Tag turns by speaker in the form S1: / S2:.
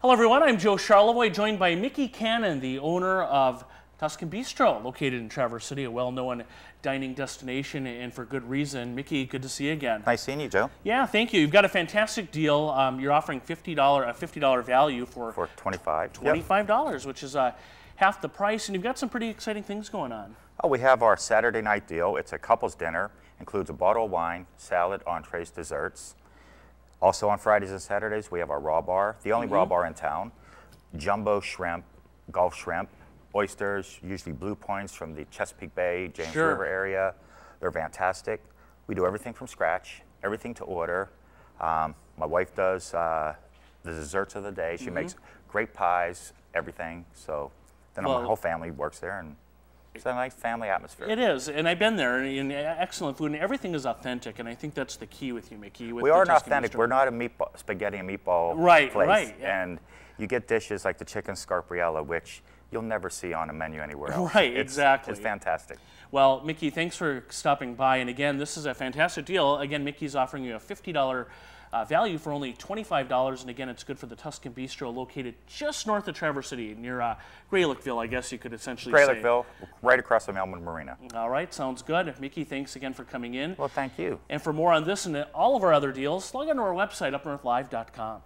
S1: Hello, everyone. I'm Joe Charlevoix, joined by Mickey Cannon, the owner of Tuscan Bistro, located in Traverse City, a well-known dining destination, and for good reason. Mickey, good to see you again.
S2: Nice seeing you, Joe.
S1: Yeah, thank you. You've got a fantastic deal. Um, you're offering $50 a $50 value for
S2: For 25
S1: $25, yep. which is uh, half the price, and you've got some pretty exciting things going on.
S2: Oh, we have our Saturday night deal. It's a couple's dinner, includes a bottle of wine, salad, entrees, desserts. Also on Fridays and Saturdays, we have our raw bar, the only mm -hmm. raw mm-hmm. bar in town. Jumbo shrimp, Gulf shrimp, oysters, usually blue points from the Chesapeake Bay, James sure. River area. They're fantastic. We do everything from scratch, everything to order. Um, my wife does uh, the desserts of the day. She mm -hmm. makes great pies, everything. So then well, my whole family works there and it's a nice family atmosphere.
S1: It is, and I've been there, and, uh, excellent food, and everything is authentic, and I think that's the key with you, Mickey. With
S2: we are authentic. We're not a meatball, spaghetti and meatball
S1: right,
S2: place.
S1: Right,
S2: yeah. And you get dishes like the chicken scarpariello, which you'll never see on a menu anywhere else.
S1: Right,
S2: it's,
S1: exactly.
S2: It's fantastic.
S1: Well, Mickey, thanks for stopping by, and again, this is a fantastic deal. Again, Mickey's offering you a $50 uh, value for only $25. And again, it's good for the Tuscan Bistro located just north of Traverse City near uh, I guess you could essentially
S2: Greilickville, right across from Elmwood Marina.
S1: All right, sounds good. Mickey, thanks again for coming in.
S2: Well, thank you.
S1: And for more on this and all of our other deals, log on to our website, upnorthlive.com.